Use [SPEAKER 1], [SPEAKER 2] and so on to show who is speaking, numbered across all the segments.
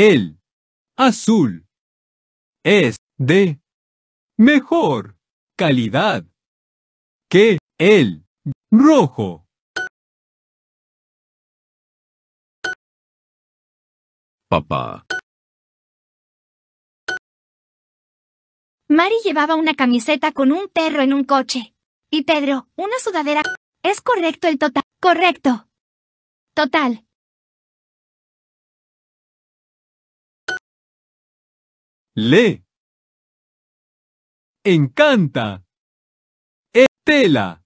[SPEAKER 1] el azul es de mejor calidad que el rojo.
[SPEAKER 2] Papá.
[SPEAKER 3] Mari llevaba una camiseta con un perro en un coche. Y Pedro, una sudadera. ¿Es correcto el total? Correcto. Total.
[SPEAKER 1] Le encanta. Estela.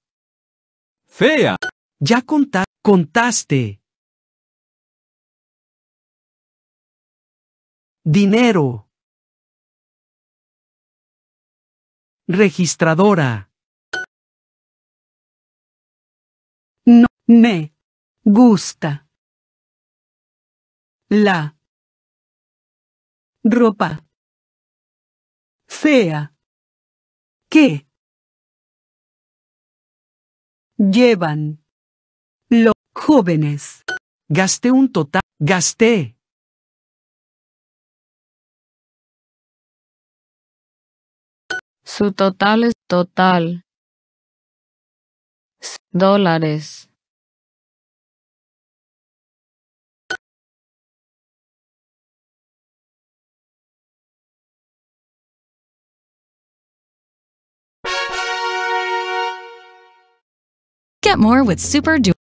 [SPEAKER 1] Fea.
[SPEAKER 4] Ya conta contaste. Dinero. Registradora. No me gusta. La ropa fea que llevan los jóvenes. Gasté un total. Gasté.
[SPEAKER 5] Su total es total. Dólares.
[SPEAKER 6] Get more with Super Du-